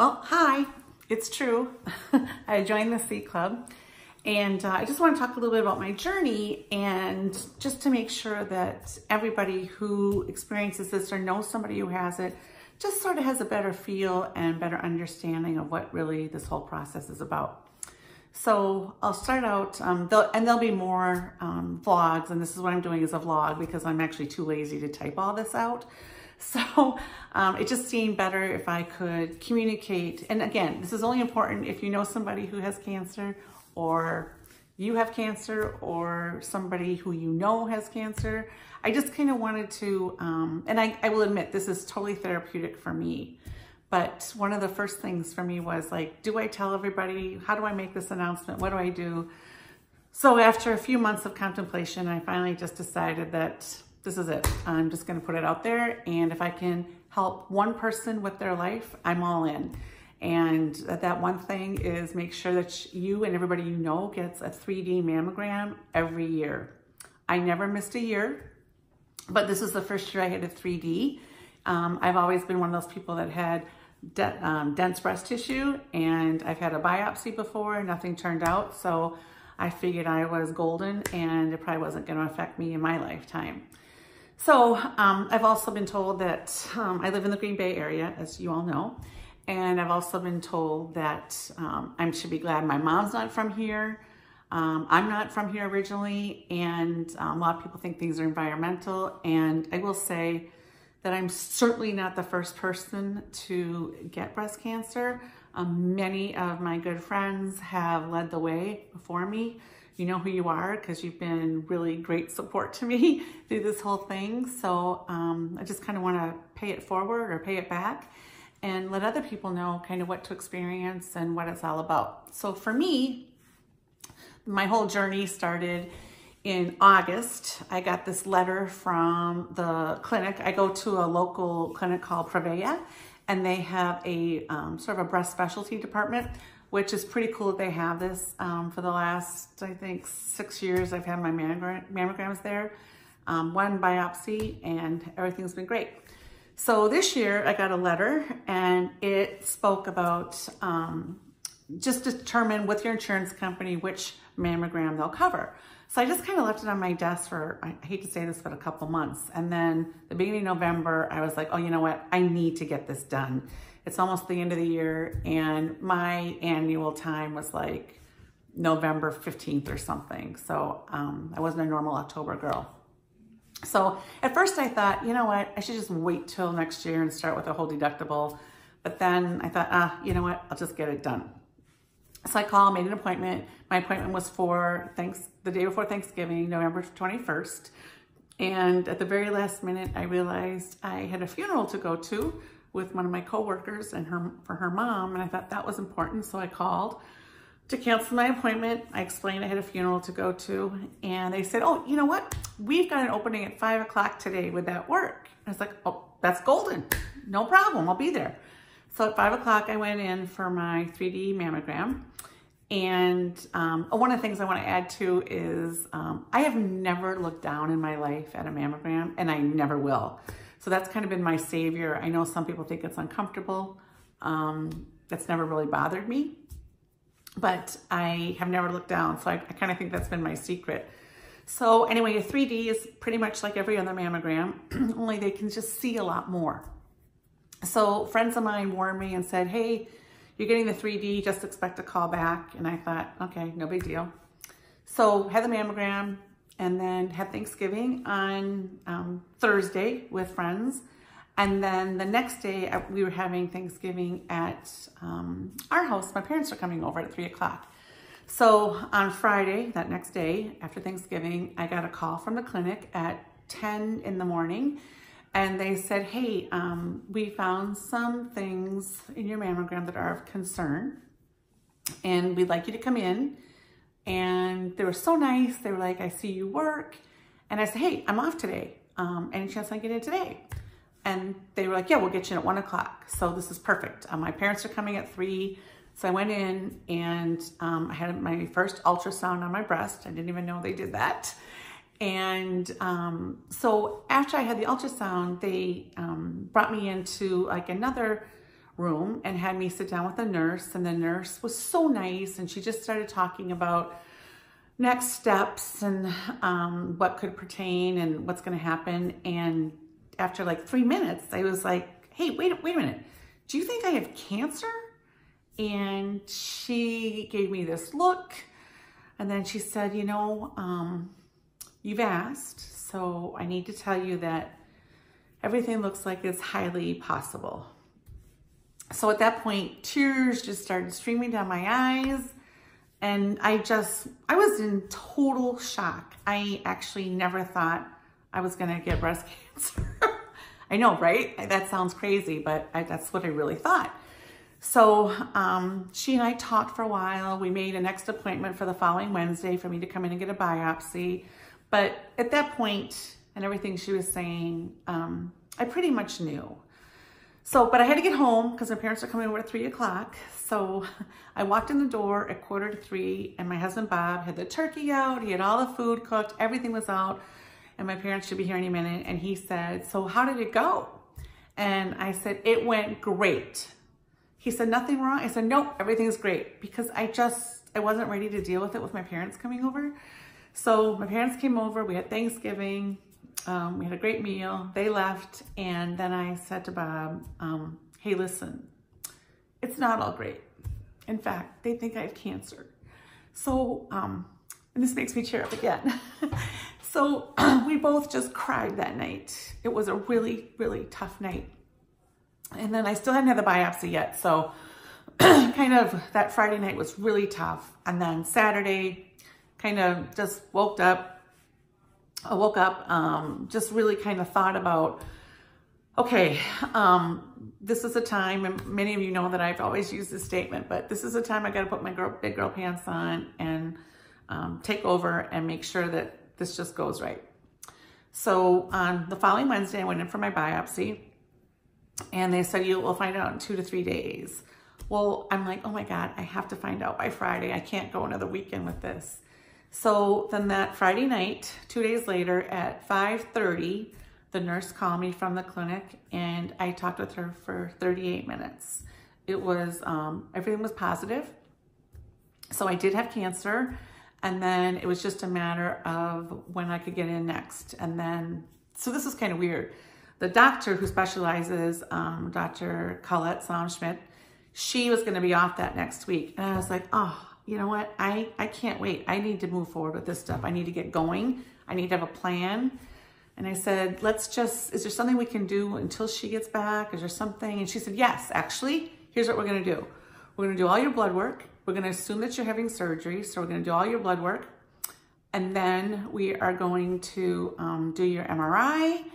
Well, hi, it's true. I joined the C Club and uh, I just want to talk a little bit about my journey and just to make sure that everybody who experiences this or knows somebody who has it just sort of has a better feel and better understanding of what really this whole process is about. So I'll start out, um, and there'll be more um, vlogs, and this is what I'm doing is a vlog because I'm actually too lazy to type all this out. So um, it just seemed better if I could communicate. And again, this is only important if you know somebody who has cancer or you have cancer or somebody who you know has cancer. I just kind of wanted to, um, and I, I will admit this is totally therapeutic for me. But one of the first things for me was like, do I tell everybody? How do I make this announcement? What do I do? So after a few months of contemplation, I finally just decided that this is it. I'm just gonna put it out there. And if I can help one person with their life, I'm all in. And that one thing is make sure that you and everybody you know gets a 3D mammogram every year. I never missed a year, but this is the first year I had a 3D. Um, I've always been one of those people that had de um, dense breast tissue and I've had a biopsy before, and nothing turned out. So I figured I was golden and it probably wasn't gonna affect me in my lifetime. So um, I've also been told that um, I live in the Green Bay area, as you all know, and I've also been told that um, I should be glad my mom's not from here. Um, I'm not from here originally, and um, a lot of people think things are environmental, and I will say that I'm certainly not the first person to get breast cancer. Um, many of my good friends have led the way before me you know who you are because you've been really great support to me through this whole thing. So um, I just kind of want to pay it forward or pay it back and let other people know kind of what to experience and what it's all about. So for me, my whole journey started in August. I got this letter from the clinic. I go to a local clinic called Prevea and they have a um, sort of a breast specialty department which is pretty cool that they have this. Um, for the last, I think, six years, I've had my mammograms there. Um, one biopsy and everything's been great. So this year I got a letter and it spoke about um, just determine with your insurance company which mammogram they'll cover. So I just kind of left it on my desk for, I hate to say this, but a couple months. And then the beginning of November, I was like, oh, you know what? I need to get this done. It's almost the end of the year and my annual time was like November 15th or something. So um, I wasn't a normal October girl. So at first I thought, you know what, I should just wait till next year and start with a whole deductible. But then I thought, ah, you know what, I'll just get it done. So I called, made an appointment. My appointment was for thanks the day before Thanksgiving, November 21st. And at the very last minute, I realized I had a funeral to go to with one of my coworkers and her for her mom, and I thought that was important, so I called to cancel my appointment. I explained I had a funeral to go to, and they said, oh, you know what? We've got an opening at five o'clock today. Would that work? I was like, oh, that's golden. No problem, I'll be there. So at five o'clock, I went in for my 3D mammogram. And um, one of the things I want to add to is um, I have never looked down in my life at a mammogram, and I never will. So that's kind of been my savior. I know some people think it's uncomfortable. Um, that's never really bothered me, but I have never looked down. So I, I kind of think that's been my secret. So anyway, a 3D is pretty much like every other mammogram, only they can just see a lot more. So friends of mine warned me and said, hey, you're getting the 3D, just expect a call back. And I thought, okay, no big deal. So had the mammogram, and then had Thanksgiving on um, Thursday with friends. And then the next day uh, we were having Thanksgiving at um, our house. My parents are coming over at three o'clock. So on Friday, that next day after Thanksgiving, I got a call from the clinic at 10 in the morning and they said, hey, um, we found some things in your mammogram that are of concern and we'd like you to come in and they were so nice. They were like, I see you work. And I said, hey, I'm off today. Um, any chance I get in today? And they were like, yeah, we'll get you in at one o'clock. So this is perfect. Um, my parents are coming at three. So I went in and um, I had my first ultrasound on my breast. I didn't even know they did that. And um, so after I had the ultrasound, they um, brought me into like another room and had me sit down with a nurse and the nurse was so nice and she just started talking about next steps and um, what could pertain and what's going to happen. And after like three minutes, I was like, hey, wait, wait a minute. Do you think I have cancer? And she gave me this look. And then she said, you know, um, you've asked, so I need to tell you that everything looks like it's highly possible. So at that point, tears just started streaming down my eyes. And I just, I was in total shock. I actually never thought I was gonna get breast cancer. I know, right? That sounds crazy, but I, that's what I really thought. So um, she and I talked for a while. We made a next appointment for the following Wednesday for me to come in and get a biopsy. But at that point and everything she was saying, um, I pretty much knew. So, but I had to get home because my parents are coming over at three o'clock. So I walked in the door at quarter to three and my husband Bob had the turkey out. He had all the food cooked. Everything was out and my parents should be here any minute. And he said, so how did it go? And I said, it went great. He said, nothing wrong. I said, nope, everything's great because I just, I wasn't ready to deal with it with my parents coming over. So my parents came over, we had Thanksgiving, um, we had a great meal, they left, and then I said to Bob, um, hey, listen, it's not all great. In fact, they think I have cancer. So, um, and this makes me cheer up again. so we both just cried that night. It was a really, really tough night. And then I still hadn't had the biopsy yet. So kind of that Friday night was really tough. And then Saturday, kind of just woke up, I woke up, um, just really kind of thought about, okay, um, this is a time, and many of you know that I've always used this statement, but this is a time I got to put my girl, big girl pants on and um, take over and make sure that this just goes right. So on the following Wednesday, I went in for my biopsy and they said, you will find out in two to three days. Well, I'm like, oh my God, I have to find out by Friday. I can't go another weekend with this. So then that Friday night, two days later at 5.30, the nurse called me from the clinic and I talked with her for 38 minutes. It was, um, everything was positive. So I did have cancer and then it was just a matter of when I could get in next. And then, so this is kind of weird. The doctor who specializes, um, Dr. Colette Salm-Schmidt, she was gonna be off that next week. And I was like, oh, you know what? I, I can't wait. I need to move forward with this stuff. I need to get going. I need to have a plan. And I said, let's just, is there something we can do until she gets back? Is there something? And she said, yes, actually, here's what we're going to do. We're going to do all your blood work. We're going to assume that you're having surgery. So we're going to do all your blood work. And then we are going to um, do your MRI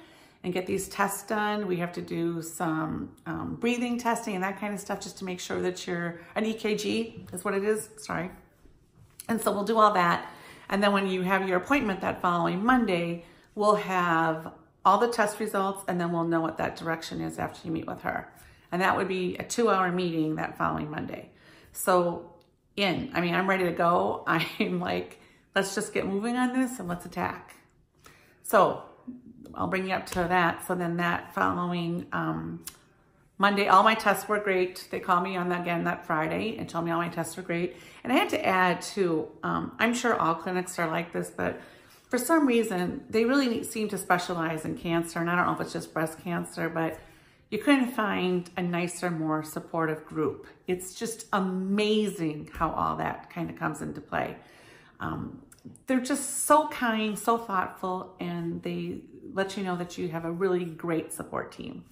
and get these tests done. We have to do some um, breathing testing and that kind of stuff just to make sure that you're an EKG is what it is. Sorry. And so we'll do all that. And then when you have your appointment that following Monday, we'll have all the test results and then we'll know what that direction is after you meet with her. And that would be a two hour meeting that following Monday. So in, I mean, I'm ready to go. I'm like, let's just get moving on this and let's attack. So I'll bring you up to that. So then that following um, Monday, all my tests were great. They called me on that again that Friday and told me all my tests were great. And I had to add too, um, I'm sure all clinics are like this, but for some reason, they really seem to specialize in cancer. And I don't know if it's just breast cancer, but you couldn't find a nicer, more supportive group. It's just amazing how all that kind of comes into play. Um, they're just so kind, so thoughtful, and they let you know that you have a really great support team.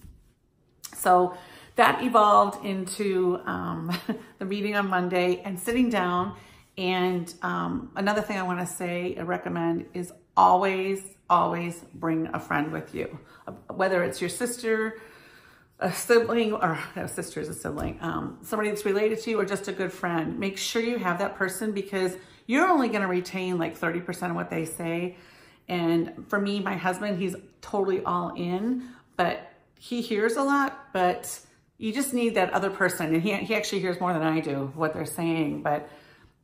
So that evolved into um, the meeting on Monday and sitting down. And um, another thing I want to say, I recommend is always, always bring a friend with you, whether it's your sister, a sibling, or sister is a sibling, um, somebody that's related to you, or just a good friend. Make sure you have that person because you're only going to retain like 30% of what they say. And for me, my husband, he's totally all in, but he hears a lot, but you just need that other person. And he, he actually hears more than I do what they're saying. But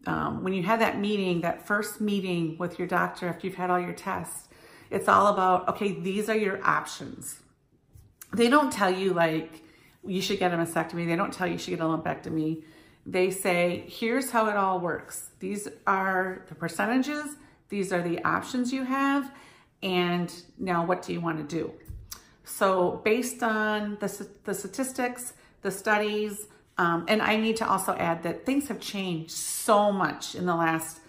um, when you have that meeting, that first meeting with your doctor after you've had all your tests, it's all about, okay, these are your options. They don't tell you like, you should get a mastectomy. They don't tell you you should get a lumpectomy. They say, here's how it all works. These are the percentages. These are the options you have. And now what do you want to do? So based on the, the statistics, the studies, um, and I need to also add that things have changed so much in the last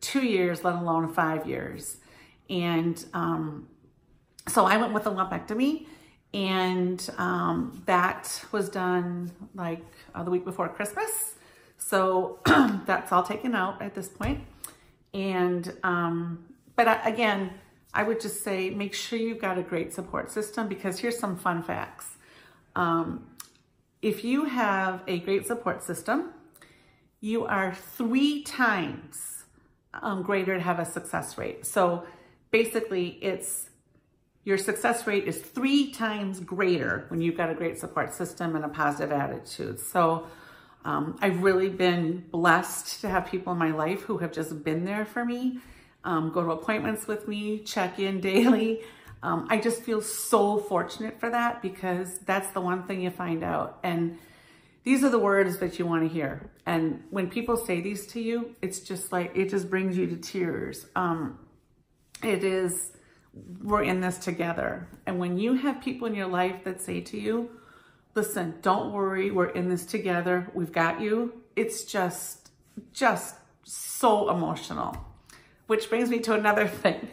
two years, let alone five years. And um, so I went with a lumpectomy and um, that was done like uh, the week before Christmas. So that's all taken out at this point. And, um, but I, again, I would just say make sure you've got a great support system because here's some fun facts. Um, if you have a great support system, you are three times um, greater to have a success rate. So basically it's your success rate is three times greater when you've got a great support system and a positive attitude. So um, I've really been blessed to have people in my life who have just been there for me, um, go to appointments with me, check in daily. Um, I just feel so fortunate for that because that's the one thing you find out. And these are the words that you want to hear. And when people say these to you, it's just like, it just brings you to tears. Um, it is, we're in this together. And when you have people in your life that say to you, listen, don't worry, we're in this together, we've got you, it's just, just so emotional. Which brings me to another thing.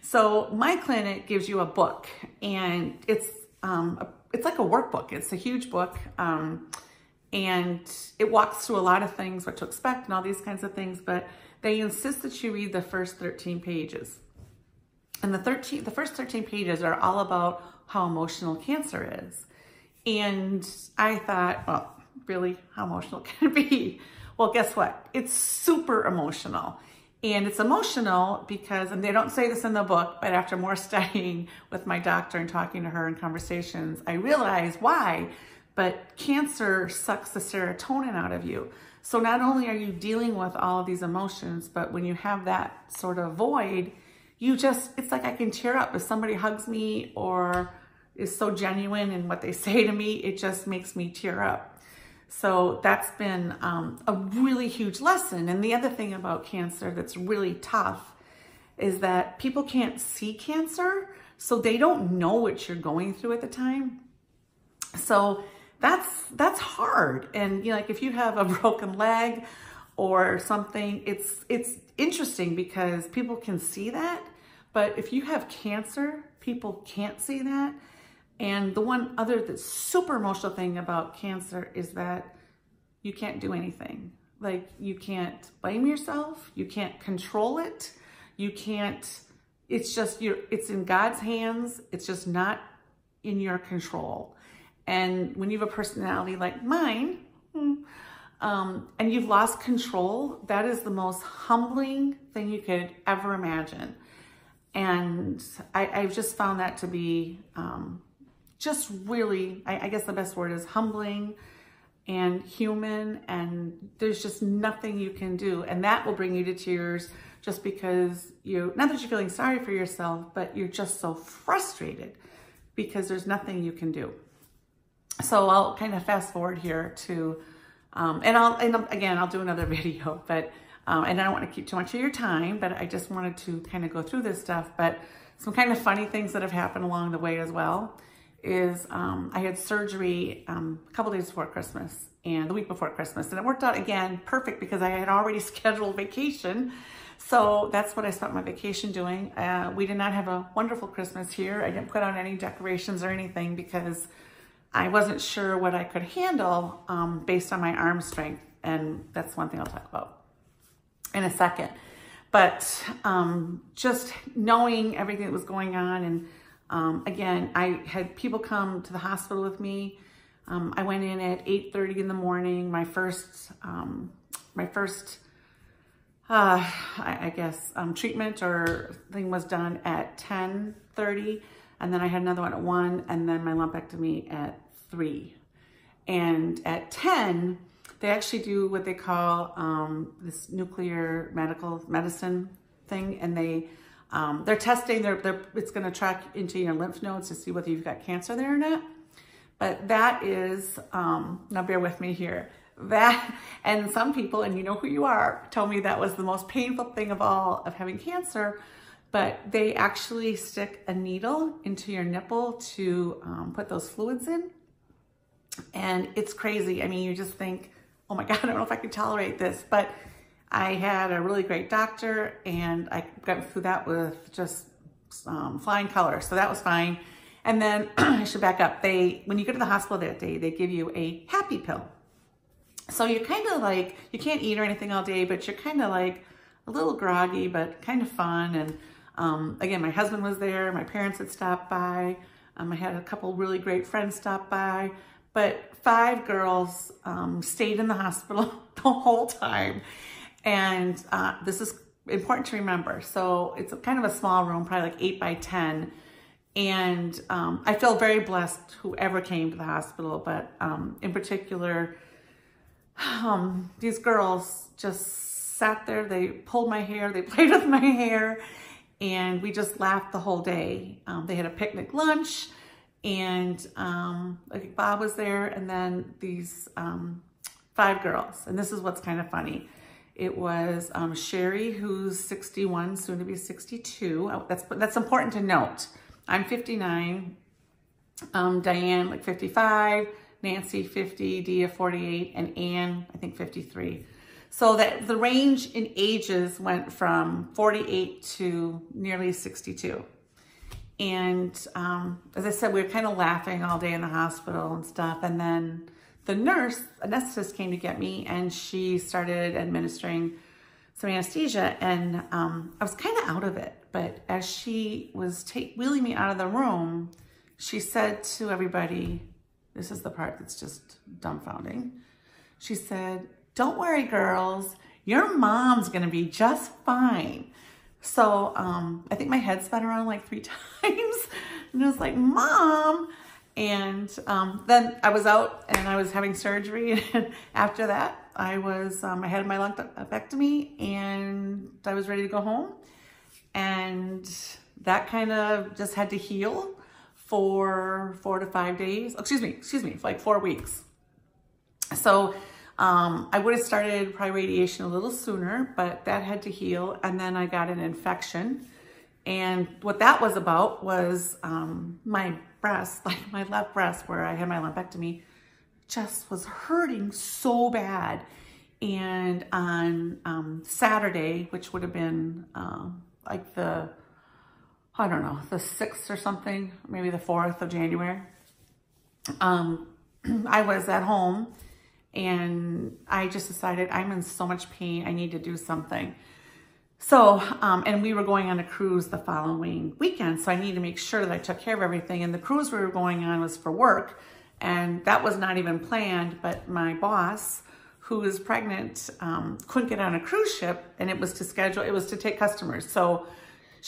So my clinic gives you a book and it's, um, a, it's like a workbook. It's a huge book. Um, and it walks through a lot of things, what to expect and all these kinds of things, but they insist that you read the first 13 pages. And the 13, the first 13 pages are all about how emotional cancer is. And I thought, well, really, how emotional can it be? Well, guess what? It's super emotional. And it's emotional because, and they don't say this in the book, but after more studying with my doctor and talking to her in conversations, I realized why. But cancer sucks the serotonin out of you. So not only are you dealing with all of these emotions, but when you have that sort of void, you just, it's like I can tear up. If somebody hugs me or is so genuine in what they say to me, it just makes me tear up. So that's been um, a really huge lesson. And the other thing about cancer that's really tough is that people can't see cancer, so they don't know what you're going through at the time. So that's that's hard. And you know, like if you have a broken leg or something, it's it's interesting because people can see that, but if you have cancer, people can't see that. And the one other the super emotional thing about cancer is that you can't do anything. Like you can't blame yourself, you can't control it, you can't, it's just, you're, it's in God's hands, it's just not in your control. And when you have a personality like mine, hmm, um, and you've lost control, that is the most humbling thing you could ever imagine. And I, have just found that to be um, just really, I, I guess the best word is humbling and human and there's just nothing you can do. And that will bring you to tears just because you, not that you're feeling sorry for yourself, but you're just so frustrated because there's nothing you can do. So I'll kind of fast forward here to, um, and I'll, and again, I'll do another video, but, um, and I don't want to keep too much of your time, but I just wanted to kind of go through this stuff, but some kind of funny things that have happened along the way as well is um, I had surgery um, a couple days before Christmas and the week before Christmas. And it worked out again perfect because I had already scheduled vacation. So that's what I spent my vacation doing. Uh, we did not have a wonderful Christmas here. I didn't put on any decorations or anything because I wasn't sure what I could handle um, based on my arm strength. And that's one thing I'll talk about in a second. But um, just knowing everything that was going on and um, again, I had people come to the hospital with me. Um, I went in at 8.30 in the morning. My first, um, my first, uh, I, I, guess, um, treatment or thing was done at 10.30. And then I had another one at 1 and then my lumpectomy at 3. And at 10, they actually do what they call um, this nuclear medical medicine thing. And they um, they're testing, they're, they're, it's gonna track into your lymph nodes to see whether you've got cancer there or not. But that is, um, now bear with me here, that, and some people, and you know who you are, told me that was the most painful thing of all of having cancer, but they actually stick a needle into your nipple to um, put those fluids in. And it's crazy. I mean, you just think, oh my God, I don't know if I can tolerate this, but I had a really great doctor and I got through that with just um, flying colors. So that was fine. And then I should back up. They, when you go to the hospital that day, they give you a happy pill. So you're kind of like, you can't eat or anything all day, but you're kind of like a little groggy, but kind of fun. And um, again, my husband was there. My parents had stopped by. Um, I had a couple really great friends stop by, but five girls um, stayed in the hospital the whole time. And uh, this is important to remember. So it's kind of a small room, probably like eight by 10. And um, I feel very blessed whoever came to the hospital, but um, in particular, um, these girls just sat there, they pulled my hair, they played with my hair, and we just laughed the whole day. Um, they had a picnic lunch, and um, like Bob was there, and then these um, five girls. And this is what's kind of funny. It was um, Sherry, who's 61, soon to be 62. Oh, that's, that's important to note. I'm 59, um, Diane like 55, Nancy 50, Dia 48, and Anne, I think 53. So that the range in ages went from 48 to nearly 62. And um, as I said, we were kind of laughing all day in the hospital and stuff. And then the nurse, anesthetist came to get me and she started administering some anesthesia and um, I was kind of out of it. But as she was wheeling me out of the room, she said to everybody, this is the part that's just dumbfounding. She said, don't worry, girls. Your mom's going to be just fine. So um, I think my head spun around like three times. and I was like, Mom. And um, then I was out and I was having surgery. After that, I was, um, I had my lumpectomy and I was ready to go home. And that kind of just had to heal for four to five days. Oh, excuse me, excuse me, like four weeks. So um, I would have started probably radiation a little sooner, but that had to heal. And then I got an infection. And what that was about was um, my breast, like my left breast where I had my lumpectomy, just was hurting so bad. And on um, Saturday, which would have been uh, like the, I don't know, the 6th or something, maybe the 4th of January, um, I was at home and I just decided I'm in so much pain, I need to do something. So, um, and we were going on a cruise the following weekend, so I needed to make sure that I took care of everything. And the cruise we were going on was for work, and that was not even planned, but my boss, who was pregnant, um, couldn't get on a cruise ship, and it was to schedule, it was to take customers. So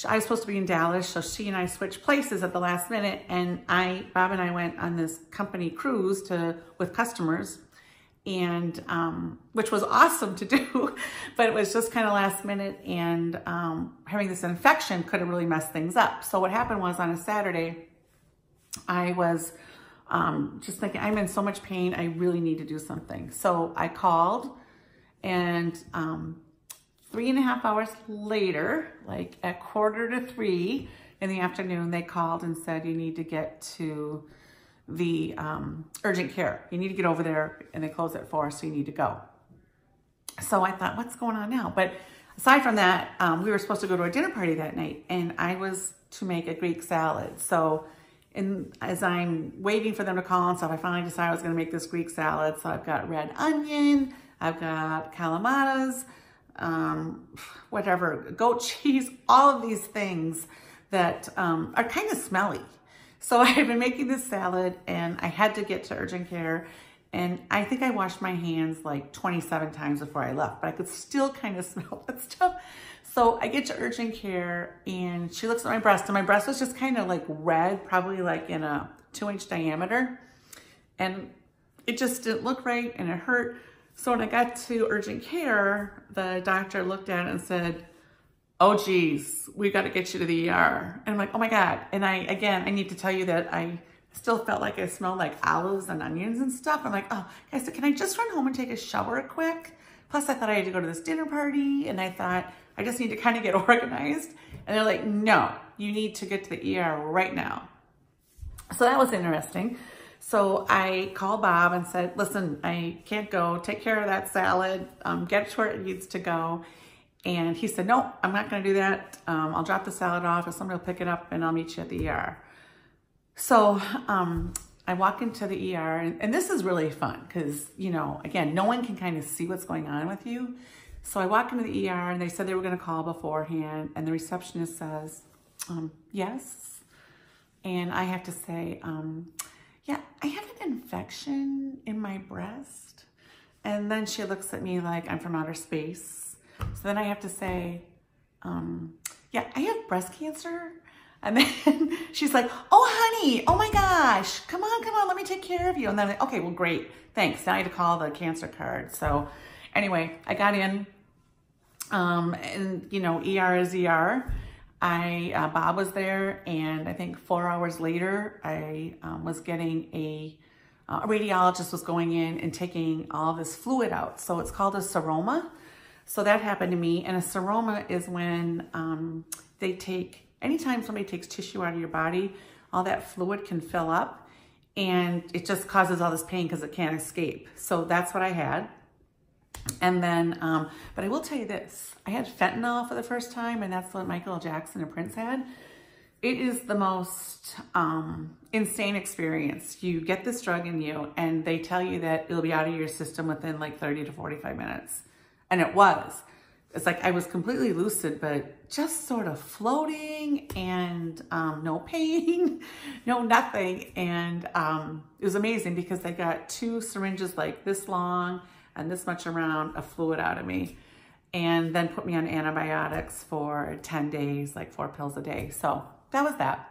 I was supposed to be in Dallas, so she and I switched places at the last minute, and I, Bob and I went on this company cruise to with customers and um, which was awesome to do, but it was just kind of last minute and um, having this infection could have really messed things up. So what happened was on a Saturday, I was um, just thinking, I'm in so much pain, I really need to do something. So I called and um, three and a half hours later, like at quarter to three in the afternoon, they called and said, you need to get to the um, urgent care. You need to get over there and they close at four, so you need to go. So I thought, what's going on now? But aside from that, um, we were supposed to go to a dinner party that night and I was to make a Greek salad. So and as I'm waiting for them to call and stuff, I finally decided I was gonna make this Greek salad. So I've got red onion, I've got calamatas, um, whatever, goat cheese, all of these things that um, are kind of smelly. So I had been making this salad and I had to get to urgent care and I think I washed my hands like 27 times before I left, but I could still kind of smell that stuff. So I get to urgent care and she looks at my breast and my breast was just kind of like red, probably like in a two inch diameter. And it just didn't look right and it hurt. So when I got to urgent care, the doctor looked at it and said, oh geez, we got to get you to the ER. And I'm like, oh my God. And I, again, I need to tell you that I still felt like I smelled like olives and onions and stuff. I'm like, oh, I said, can I just run home and take a shower quick? Plus I thought I had to go to this dinner party and I thought I just need to kind of get organized. And they're like, no, you need to get to the ER right now. So that was interesting. So I called Bob and said, listen, I can't go. Take care of that salad. Um, get it to where it needs to go. And he said, no, I'm not going to do that. Um, I'll drop the salad off if somebody will pick it up and I'll meet you at the ER. So um, I walk into the ER and, and this is really fun because, you know, again, no one can kind of see what's going on with you. So I walk into the ER and they said they were going to call beforehand and the receptionist says, um, yes. And I have to say, um, yeah, I have an infection in my breast. And then she looks at me like I'm from outer space. So then I have to say, um, yeah, I have breast cancer. And then she's like, oh, honey, oh my gosh, come on, come on, let me take care of you. And then, like, okay, well, great, thanks. Now I had to call the cancer card. So anyway, I got in, um, and you know, ER is ER. I, uh, Bob was there and I think four hours later, I um, was getting a, uh, a radiologist was going in and taking all this fluid out. So it's called a seroma. So that happened to me. And a seroma is when um, they take, anytime somebody takes tissue out of your body, all that fluid can fill up and it just causes all this pain because it can't escape. So that's what I had. And then, um, but I will tell you this, I had fentanyl for the first time and that's what Michael Jackson and Prince had. It is the most um, insane experience. You get this drug in you and they tell you that it'll be out of your system within like 30 to 45 minutes. And it was. It's like I was completely lucid, but just sort of floating and um, no pain, no nothing. And um, it was amazing because they got two syringes like this long and this much around of fluid out of me and then put me on antibiotics for 10 days, like four pills a day. So that was that.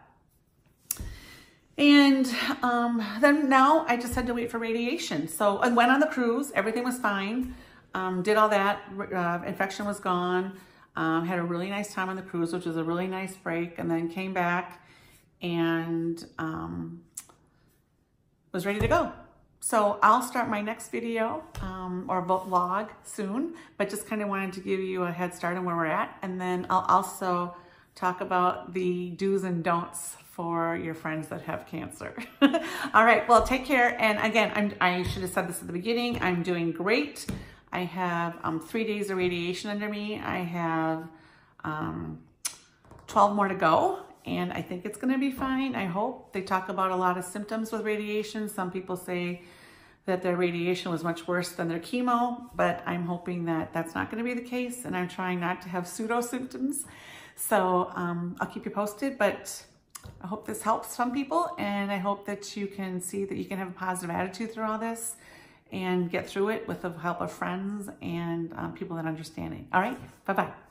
And um, then now I just had to wait for radiation. So I went on the cruise, everything was fine. Um, did all that, uh, infection was gone. Um, had a really nice time on the cruise, which was a really nice break, and then came back and um, was ready to go. So I'll start my next video um, or vlog soon, but just kind of wanted to give you a head start on where we're at. And then I'll also talk about the do's and don'ts for your friends that have cancer. All right, well, take care. And again, I'm, i should have said this at the beginning. I'm doing great. I have um, three days of radiation under me. I have um, 12 more to go and I think it's going to be fine. I hope. They talk about a lot of symptoms with radiation. Some people say that their radiation was much worse than their chemo, but I'm hoping that that's not going to be the case, and I'm trying not to have pseudo symptoms. So um, I'll keep you posted, but I hope this helps some people, and I hope that you can see that you can have a positive attitude through all this and get through it with the help of friends and um, people that understand it. All right, bye-bye.